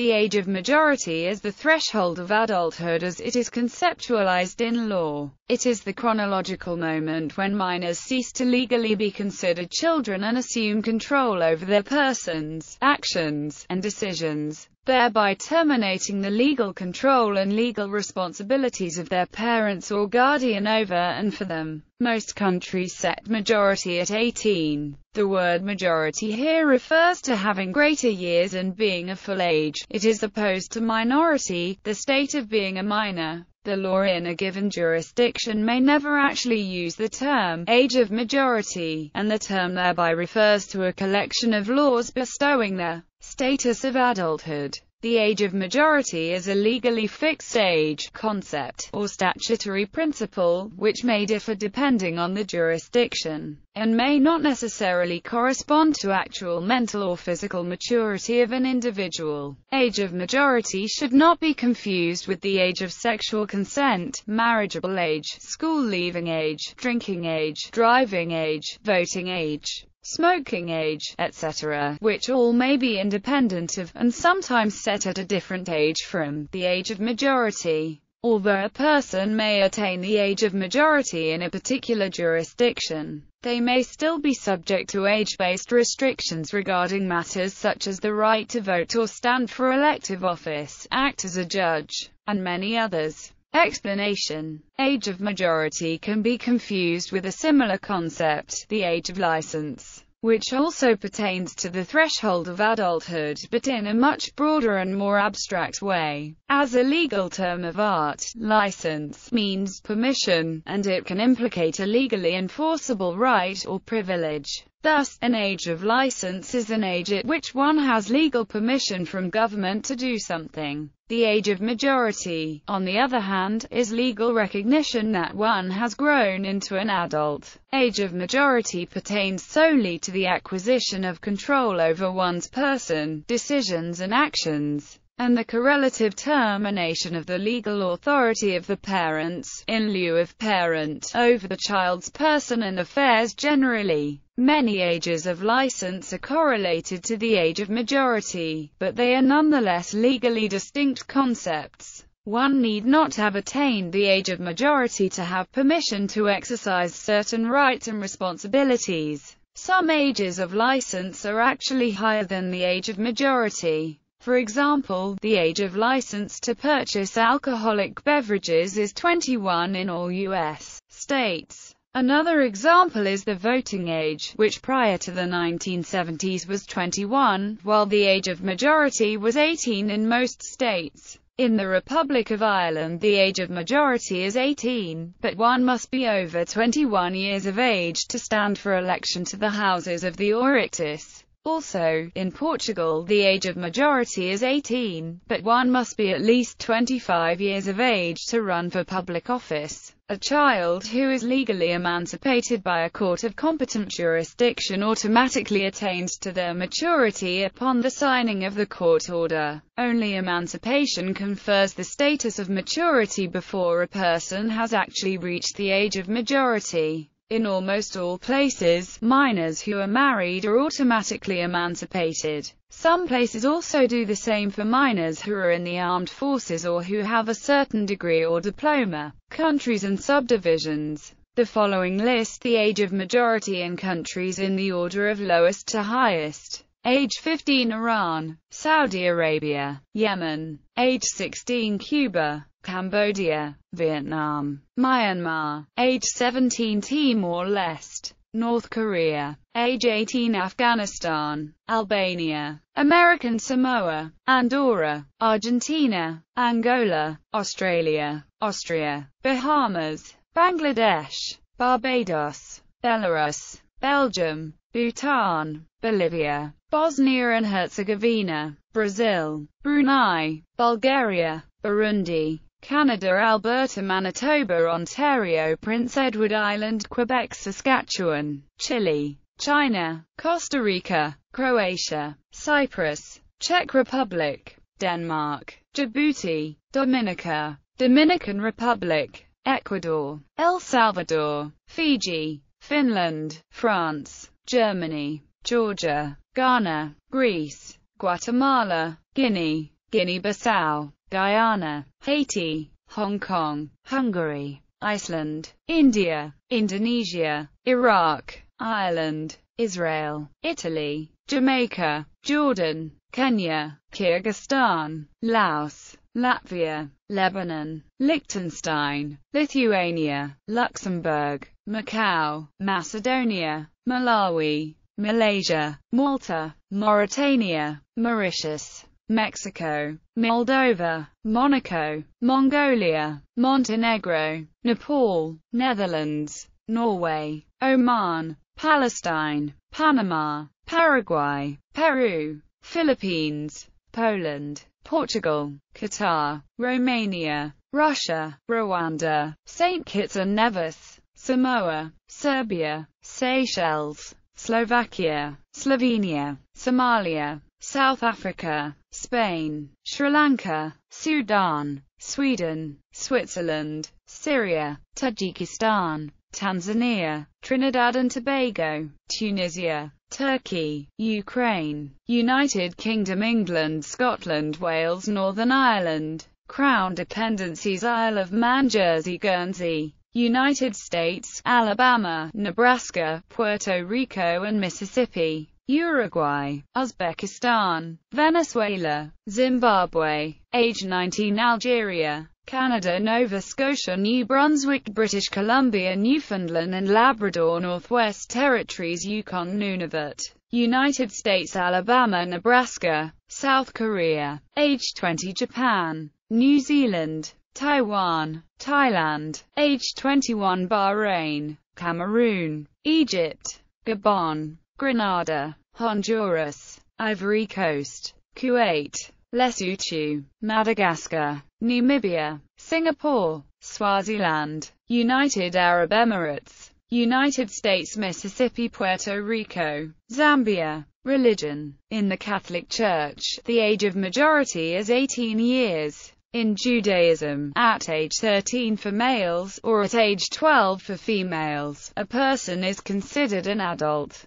The age of majority is the threshold of adulthood as it is conceptualized in law. It is the chronological moment when minors cease to legally be considered children and assume control over their persons, actions, and decisions thereby terminating the legal control and legal responsibilities of their parents or guardian over and for them. Most countries set majority at 18. The word majority here refers to having greater years and being a full age. It is opposed to minority, the state of being a minor. The law in a given jurisdiction may never actually use the term age of majority, and the term thereby refers to a collection of laws bestowing the status of adulthood. The age of majority is a legally fixed age, concept, or statutory principle, which may differ depending on the jurisdiction, and may not necessarily correspond to actual mental or physical maturity of an individual. Age of majority should not be confused with the age of sexual consent, marriageable age, school leaving age, drinking age, driving age, voting age smoking age, etc., which all may be independent of, and sometimes set at a different age from, the age of majority. Although a person may attain the age of majority in a particular jurisdiction, they may still be subject to age-based restrictions regarding matters such as the right to vote or stand for elective office, act as a judge, and many others. Explanation Age of majority can be confused with a similar concept, the age of license, which also pertains to the threshold of adulthood, but in a much broader and more abstract way. As a legal term of art, license means permission, and it can implicate a legally enforceable right or privilege. Thus, an age of license is an age at which one has legal permission from government to do something. The age of majority, on the other hand, is legal recognition that one has grown into an adult. Age of majority pertains solely to the acquisition of control over one's person, decisions and actions and the correlative termination of the legal authority of the parents, in loco parentis, over the child's person and affairs generally. Many ages of license are correlated to the age of majority, but they are nonetheless legally distinct concepts. One need not have attained the age of majority to have permission to exercise certain rights and responsibilities. Some ages of license are actually higher than the age of majority. For example, the age of license to purchase alcoholic beverages is 21 in all U.S. states. Another example is the voting age, which prior to the 1970s was 21, while the age of majority was 18 in most states. In the Republic of Ireland the age of majority is 18, but one must be over 21 years of age to stand for election to the Houses of the Oireachtas. Also, in Portugal the age of majority is 18, but one must be at least 25 years of age to run for public office. A child who is legally emancipated by a court of competent jurisdiction automatically attains to their maturity upon the signing of the court order. Only emancipation confers the status of maturity before a person has actually reached the age of majority. In almost all places, minors who are married are automatically emancipated. Some places also do the same for minors who are in the armed forces or who have a certain degree or diploma. Countries and subdivisions. The following list the age of majority in countries in the order of lowest to highest. Age 15 Iran, Saudi Arabia, Yemen. Age 16 Cuba, Cambodia, Vietnam, Myanmar, age 17 Timor-Leste, North Korea, age 18 Afghanistan, Albania, American Samoa, Andorra, Argentina, Angola, Australia, Austria, Bahamas, Bangladesh, Barbados, Belarus, Belgium, Bhutan, Bolivia, Bosnia and Herzegovina, Brazil, Brunei, Bulgaria, Burundi, Canada Alberta Manitoba Ontario Prince Edward Island Quebec Saskatchewan, Chile, China, Costa Rica, Croatia, Cyprus, Czech Republic, Denmark, Djibouti, Dominica, Dominican Republic, Ecuador, El Salvador, Fiji, Finland, France, Germany, Georgia, Ghana, Greece, Guatemala, Guinea, Guinea-Bissau, Guyana, Haiti, Hong Kong, Hungary, Iceland, India, Indonesia, Iraq, Ireland, Israel, Italy, Jamaica, Jordan, Kenya, Kyrgyzstan, Laos, Latvia, Lebanon, Liechtenstein, Lithuania, Luxembourg, Macau, Macedonia, Malawi, Malaysia, Malta, Mauritania, Mauritius, Mexico, Moldova, Monaco, Mongolia, Montenegro, Nepal, Netherlands, Norway, Oman, Palestine, Panama, Paraguay, Peru, Philippines, Poland, Portugal, Qatar, Romania, Russia, Rwanda, St. Kitts and Nevis, Samoa, Serbia, Seychelles, Slovakia, Slovenia, Somalia, South Africa, Spain, Sri Lanka, Sudan, Sweden, Switzerland, Syria, Tajikistan, Tanzania, Trinidad and Tobago, Tunisia, Turkey, Ukraine, United Kingdom England Scotland Wales Northern Ireland, Crown Dependencies Isle of Man Jersey Guernsey, United States, Alabama, Nebraska, Puerto Rico and Mississippi, Uruguay, Uzbekistan, Venezuela, Zimbabwe, age 19 Algeria, Canada Nova Scotia New Brunswick British Columbia Newfoundland and Labrador Northwest Territories Yukon Nunavut United States Alabama Nebraska South Korea Age 20 Japan New Zealand Taiwan Thailand Age 21 Bahrain Cameroon Egypt Gabon Grenada Honduras Ivory Coast Kuwait Lesotho, Madagascar, Namibia, Singapore, Swaziland, United Arab Emirates, United States Mississippi Puerto Rico, Zambia. Religion. In the Catholic Church, the age of majority is 18 years. In Judaism, at age 13 for males, or at age 12 for females, a person is considered an adult.